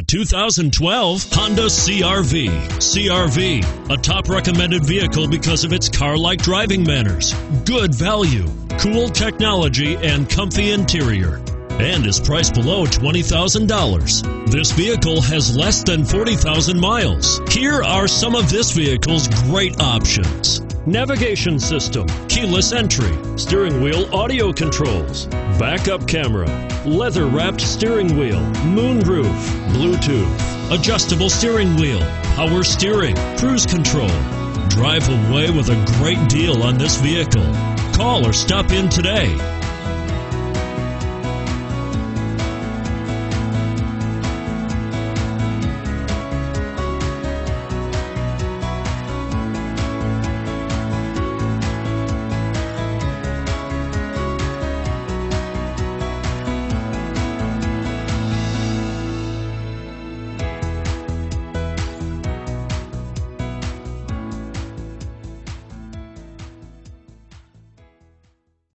The 2012 Honda CRV. CRV, a top recommended vehicle because of its car like driving manners, good value, cool technology, and comfy interior. And is priced below $20,000. This vehicle has less than 40,000 miles. Here are some of this vehicle's great options navigation system, keyless entry, steering wheel audio controls, backup camera, leather wrapped steering wheel, moonroof, Bluetooth, adjustable steering wheel, power steering, cruise control. Drive away with a great deal on this vehicle. Call or stop in today.